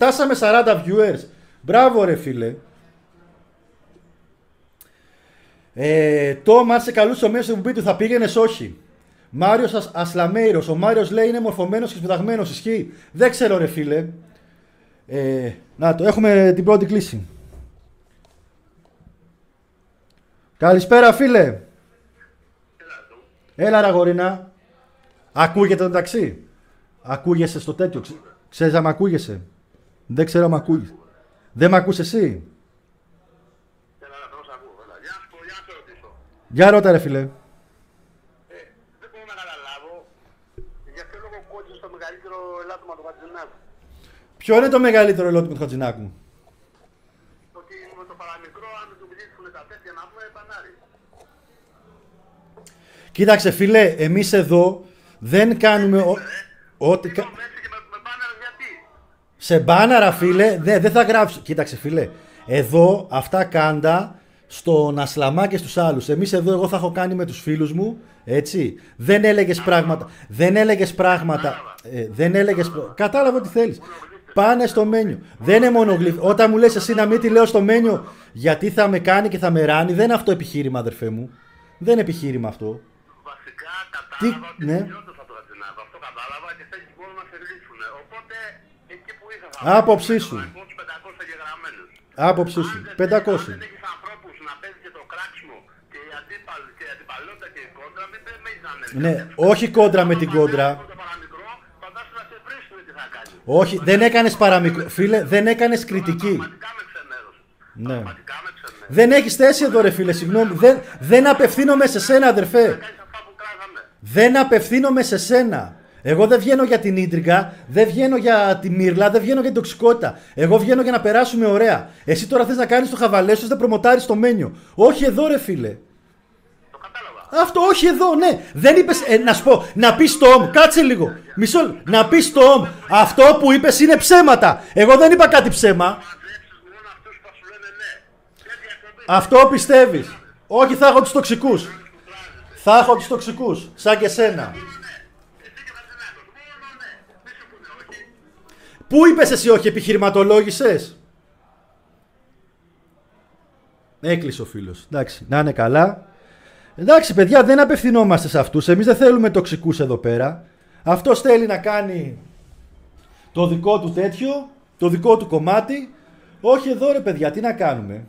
Φτάσαμε 40 viewers. Μπράβο ρε φίλε. Ε, το αν σε καλούσε ο μέσο του θα πήγαινες όχι. Μάριος Ασλαμέιρος. Ο Μάριος λέει είναι μορφωμένος και σπουδαγμένο. Ισχύει. Δεν ξέρω, ρε φίλε. Ε, να το έχουμε την πρώτη κλίση. Καλησπέρα, φίλε. Έλα, Ραγορίνα. Ακούγεται το ταξί; Ακούγεσαι στο τέτοιο. Ξέρεις αν ακούγεσαι. Δεν ξέρω αν ακούγεσαι. Δεν με ακούς εσύ. Για ρώτα ρε φίλε. Ε, δεν μπορώ να καταλάβω για ποιο λόγο κότσισε το μεγαλύτερο ελάττωμα του Χατζηνάκου. Ποιο είναι το μεγαλύτερο ελάττωμα του Χατζηνάκου. Ότι με το παραμικρό αν του βρίσκουν τα τέτοια να πούμε πανάρι. Κοίταξε φίλε, εμείς εδώ δεν κάνουμε... Ο... Ό,τι... με, με μπάναρα γιατί. Σε μπάναρα φίλε, δεν δε θα γράψω. Κοίταξε φίλε, εδώ αυτά κάντα στον Ασλαμά και στους άλλους. Εμείς εδώ εγώ θα έχω κάνει με τους φίλους μου, έτσι. Δεν έλεγες πράγματα, δεν έλεγες πράγματα, ε, δεν έλεγες, κατάλαβα τι θέλεις. Πάνε στο μένιο. Δεν είναι μόνο γλυφ. Όταν μου λες εσύ να μην τη λέω στο μένιο γιατί θα με κάνει και θα με ράνει, δεν είναι αυτό επιχείρημα αδερφέ μου. Δεν είναι επιχείρημα αυτό. Βασικά κατάλαβα τι, ναι. Αυτό κατάλαβα και θέλει μπορούν να σε λύσουν. Οπότε εκεί που είχα Άποψή σου. Άποψή σου. 500. Ναι, όχι κόντρα με την κόντρα. Όχι, δεν έκανες παραμικρό. Φίλε, δεν έκανες κριτική. Ναι. Δεν έχεις θέση εδώ, ρε φίλε, συγγνώμη. Δεν, δεν απευθύνομαι σε σένα, αδερφέ. Δεν απευθύνομαι σε σένα. Εγώ δεν βγαίνω για την ίντριγκα, δεν βγαίνω για τη μύρλα, δεν βγαίνω για την τοξικότητα. Εγώ βγαίνω για να περάσουμε ωραία. Εσύ τώρα θες να κάνεις το χαβαλές σου, δεν προμοτάρεις το μένιο. Όχι εδώ, ρε φίλε. Αυτό όχι εδώ, ναι. Δεν είπες. Ε, να σου πω, να πεις το ομ. Κάτσε λίγο. Μισό Να πεις το ομ. Αυτό που είπες είναι ψέματα. Εγώ δεν είπα κάτι ψέμα. Αυτό πιστεύεις. Όχι, θα έχω τους τοξικούς. Θα έχω τους τοξικούς. Σαν και σένα. Πού είπες εσύ όχι, επιχειρηματολόγησες; Έκλεισε ο φίλος. Εντάξει, να είναι καλά. Εντάξει, παιδιά, δεν απευθυνόμαστε σε αυτούς. Εμείς δεν θέλουμε τοξικούς εδώ πέρα. Αυτός θέλει να κάνει το δικό του τέτοιο, το δικό του κομμάτι. Όχι εδώ ρε παιδιά, τι να κάνουμε.